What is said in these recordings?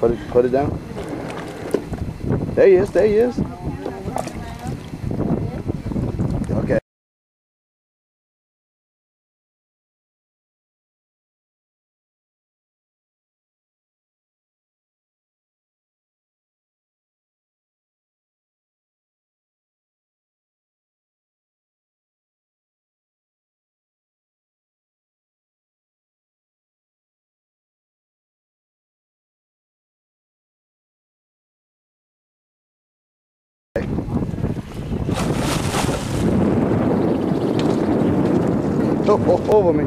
Put it, put it down. There he is. There he is. Over me.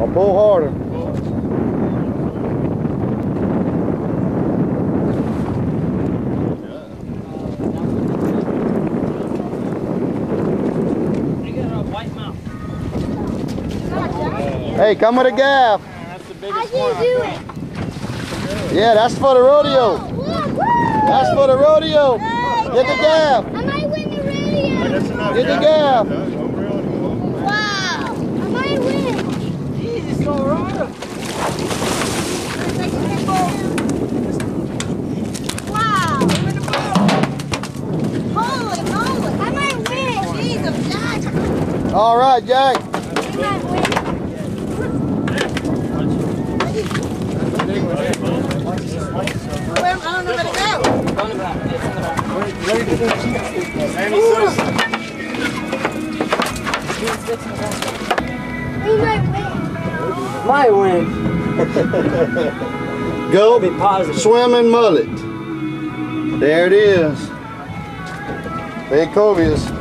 I'll pull harder. Hey, come with a gaff. How do you do it? Yeah, that's for the rodeo. That's for the rodeo. Get the gaff. I might win the radio. That's enough. Get the Jack. gaff. All right, Jack. I might win. I don't know where to go. On the back. It's on the back. Sandy Sosa. We might win. My win. Go. Be positive. Swimming mullet. There it is. Big cobias.